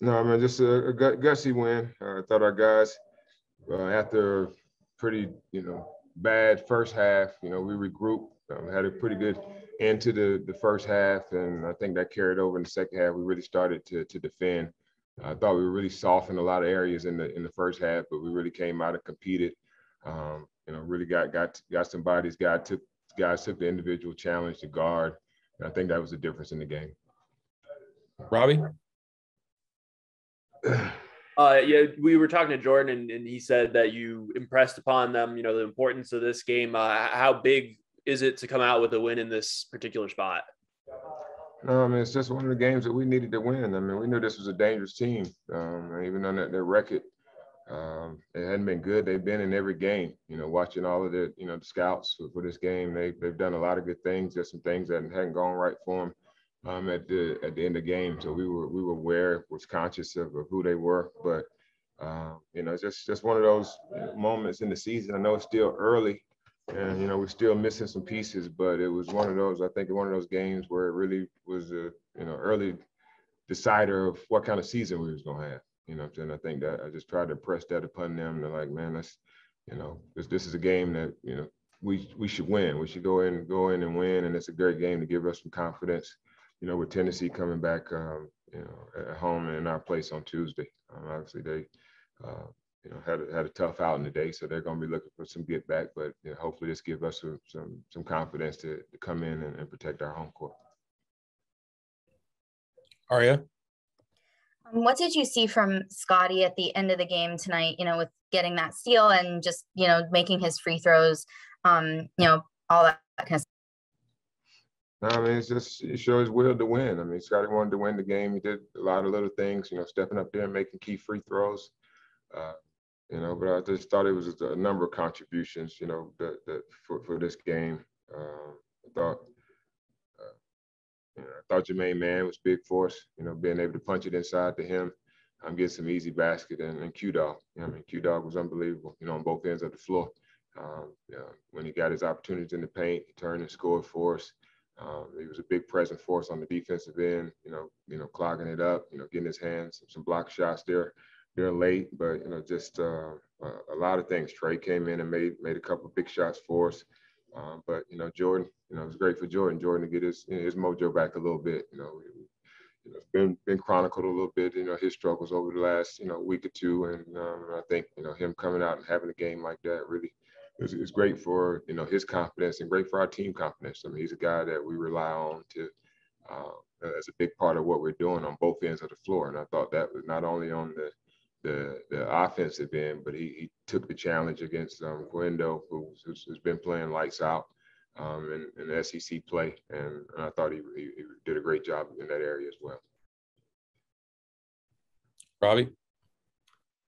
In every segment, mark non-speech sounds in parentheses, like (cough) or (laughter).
No, I mean just a, a gutsy win. I thought our guys, uh, after a pretty you know bad first half, you know we regrouped, um, had a pretty good end to the the first half, and I think that carried over in the second half. We really started to to defend. I thought we were really soft in a lot of areas in the in the first half, but we really came out and competed. Um, you know, really got got got some bodies. Guys took guys took the individual challenge to guard. And I think that was the difference in the game. Robbie. Uh, yeah, we were talking to Jordan, and, and, he said that you impressed upon them. You know the importance of this game. Uh, how big is it to come out with a win in this particular spot? No, I mean it's just one of the games that we needed to win. I mean we knew this was a dangerous team, um, even on their, their record, um, it hadn't been good. They've been in every game. You know, watching all of the you know the scouts for, for this game, they they've done a lot of good things. There's some things that hadn't gone right for them um, at the at the end of the game. So we were we were aware, was conscious of, of who they were, but um, you know, just just one of those moments in the season. I know it's still early, and you know we're still missing some pieces, but it was one of those. I think one of those games where it really was a you know early decider of what kind of season we was gonna have. You know, and I think that I just tried to press that upon them. They're like, man, that's you know, this this is a game that you know we we should win. We should go in go in and win, and it's a great game to give us some confidence you know, with Tennessee coming back, um, you know, at home and in our place on Tuesday. Um, obviously, they, uh, you know, had a, had a tough out in the day, so they're going to be looking for some get back. But you know, hopefully, this gives us some some, some confidence to, to come in and, and protect our home court. Aria. Um, what did you see from Scotty at the end of the game tonight? You know, with getting that steal and just you know making his free throws, um, you know, all that kind of no, I mean, it's just it shows will to win. I mean, Scotty wanted to win the game. He did a lot of little things, you know, stepping up there and making key free throws. Uh, you know, but I just thought it was a number of contributions, you know, that, that for, for this game. Uh, I thought, uh, you know, I thought Jamaine Mann was big for us, you know, being able to punch it inside to him. I'm getting some easy basket and, and Q Dog. You know, I mean, Q Dog was unbelievable, you know, on both ends of the floor. Um, you know, when he got his opportunities in the paint, he turned and scored for us. Um, he was a big present force on the defensive end, you know, you know, clogging it up, you know, getting his hands some block shots there, there late, but you know, just uh, a lot of things. Trey came in and made made a couple big shots for us, um, but you know, Jordan, you know, it was great for Jordan, Jordan to get his you know, his mojo back a little bit. You know, you know, it's been been chronicled a little bit, you know, his struggles over the last you know week or two, and um, I think you know him coming out and having a game like that really it's, it's great for you know his confidence and great for our team confidence. I mean, he's a guy that we rely on to uh, as a big part of what we're doing on both ends of the floor. And I thought that was not only on the the, the offensive end, but he, he took the challenge against um, Guendo, who's, who's been playing lights out um, in, in SEC play, and, and I thought he, he, he did a great job in that area as well. Robbie.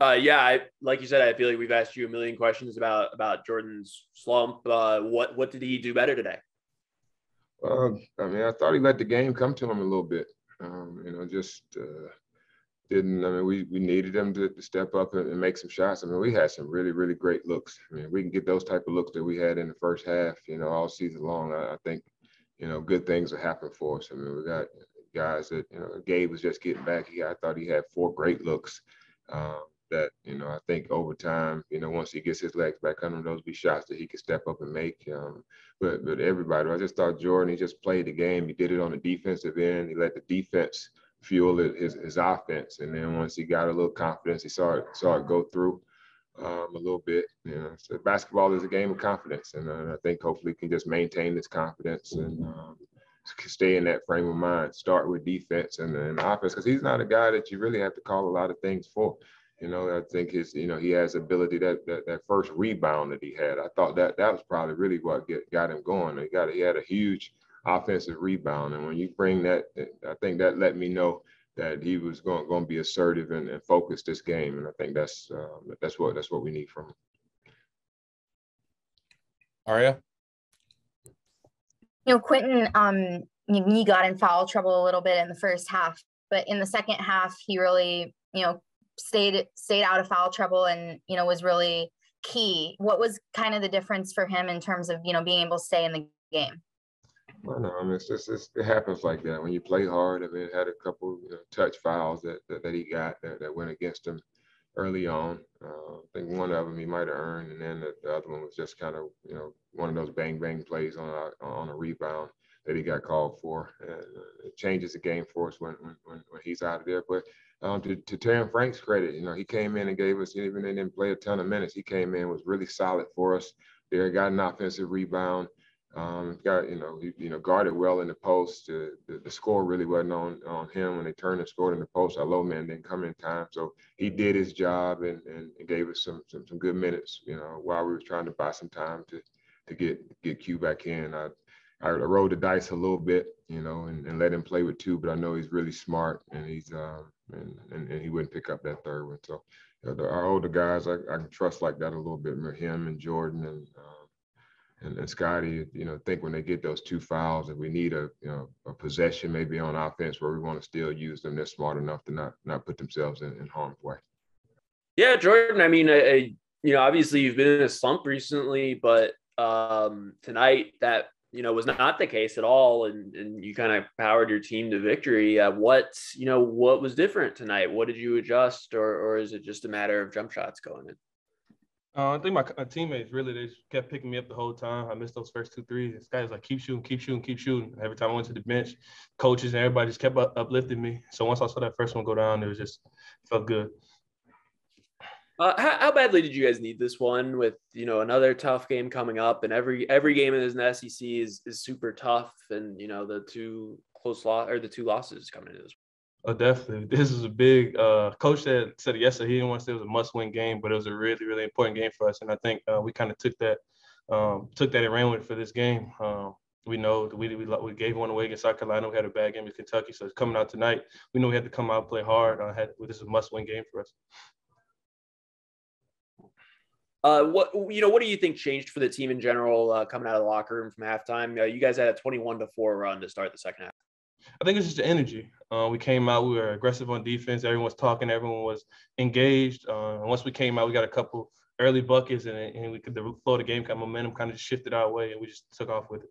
Uh, yeah, I, like you said, I feel like we've asked you a million questions about about Jordan's slump. Uh, what what did he do better today? Uh, I mean, I thought he let the game come to him a little bit. Um, you know, just uh, didn't. I mean, we we needed him to, to step up and, and, make some shots. I mean, we had some really really great looks. I mean, we can get those type of looks that we had in the first half. You know, all season long. I, I think, you know, good things will happen for us. I mean, we got guys that you know, Gabe was just getting back. He, I thought he had four great looks. Um, that you know I think over time, you know, once he gets his legs back under those be shots that he can step up and make. Um, but but everybody, I just thought Jordan, he just played the game. He did it on the defensive end. He let the defense fuel his his offense, and then once he got a little confidence, he saw it saw it go through. Um, a little bit, you know. So basketball is a game of confidence, and uh, I think hopefully he can just maintain this confidence and um, stay in that frame of mind. Start with defense and then offense, because he's not a guy that you really have to call a lot of things for. You know, I think his, you know, he has ability that, that that first rebound that he had. I thought that that was probably really what get, got him going. He got he had a huge offensive rebound, and when you bring that, I think that let me know that he was going going to be assertive and, and focus this game, and I think that's uh, that's what that's what we need from him. Aria. You know, Quentin, um, he got in foul trouble a little bit in the first half, but in the second half, he really, you know, stayed stayed out of foul trouble and you know was really key what was kind of the difference for him in terms of you know being able to stay in the game I know. I mean, it's just it's, it happens like that when you play hard. I mean, it had a couple you know, touch fouls that, that, that he got that, that went against him early on. Uh, I think one of them he might have earned, and then the, the, other one was just kind of you know one of those bang bang plays on a on a rebound that he got called for. And, uh, it changes the game for us when when, when, he's out of there. But um, to, to Terren Frank's credit, you know, he came in and gave us even they didn't play a ton of minutes. He came in was really solid for us. There got an offensive rebound. Um, got you know he, you know guarded well in the post. Uh, the, the score really wasn't on on him when they turned and scored in the post. Our low man didn't come in time, so he did his job and, and, gave us some, some some good minutes. You know while we were trying to buy some time to to get get Q back in. I I rolled the dice a little bit, you know, and, and let him play with two, but I know he's really smart and he's um and, and, and he wouldn't pick up that third one. So you know, the, our older guys, I, I can trust like that a little bit. Him and Jordan and um, and, and Scotty, you know, think when they get those two fouls if we need a you know a possession maybe on offense where we want to still use them, they're smart enough to not not put themselves in, in harm's way. Yeah, Jordan. I mean, I, I, you know, obviously you've been in a slump recently, but um, tonight that you know was not the case at all, and and you kind of powered your team to victory. Uh, what you know, what was different tonight? What did you adjust, or or is it just a matter of jump shots going in? Uh, I think my, my, teammates really they kept picking me up the whole time. I missed those first two threes. This guy was like, keep shooting, keep shooting, keep shooting. Every time I went to the bench, coaches and everybody just kept up, uplifting me. So once I saw that first one go down, it was just felt good. Uh, how, how, badly did you guys need this one with you know another tough game coming up and every every game in the SEC is is super tough and you know the two close loss or the two losses coming into this Oh, definitely. (laughs) This is a big uh, coach said said yesterday. He didn't want to say it was a must-win game, but it was a really, really important game for us. And I think uh, we kind of took that um, took that and ran with it for this game. Um, we know we, we we gave one away against South Carolina. We had a bad game with Kentucky, so it's coming out tonight. We know we had to come out play hard. Uh, had, this is a must-win game for us. Uh, what you know, what do you think changed for the team in general uh, coming out of the locker room from halftime? Uh, you guys had a twenty-one to four run to start the second half. I think it's just the energy. Uh, we came out, we were aggressive on defense. Everyone was talking, everyone was engaged. Uh, once we came out, we got a couple early buckets, and, and we could the flow of the game, kind of momentum kind of shifted our way, and we just took off with it.